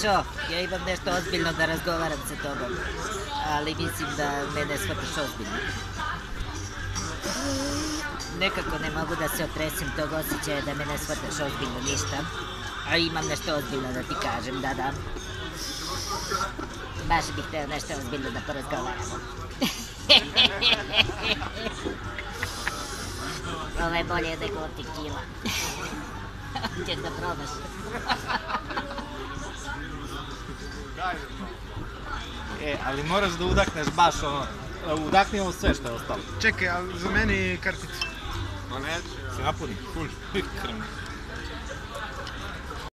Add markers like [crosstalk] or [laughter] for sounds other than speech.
шо, ја имам нешто озбилно да разговарам со тобом, али мислим да ме не сватиш озбилно. Некако не могу да се отресим тог осеќаја да ме не сваташ озбилно ништа, а имам нешто озбилно да ти кажем, да, да. Баш бих тeo нешто озбилно да поразговарам. [laughs] Ова е боле да го текила. [laughs] Ќе да пробаш. [laughs] E, ali moraš da udakneš baš ono, udakni ovo sve što je ostalo. Čekaj, a za meni karticu. Pa neće. Se napuni. Full. [laughs]